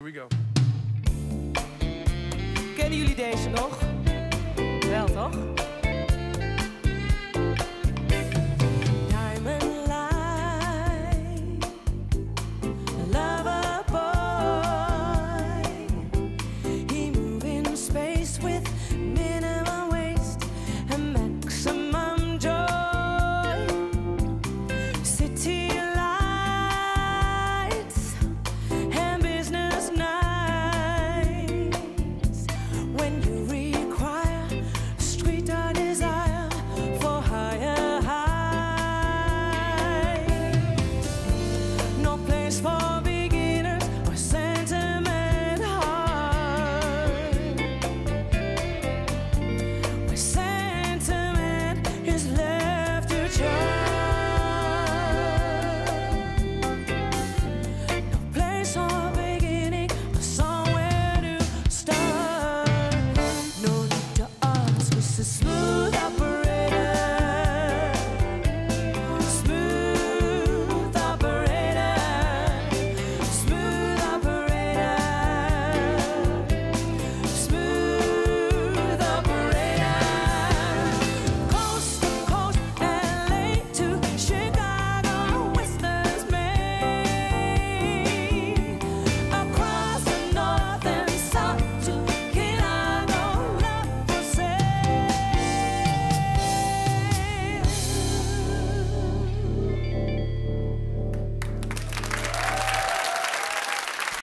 Here we go. Kennen jullie deze nog? Wel toch? for beginners or sentiment. Where sentiment is left to. No place for beginning somewhere to start. No need to ask, it's a smooth up.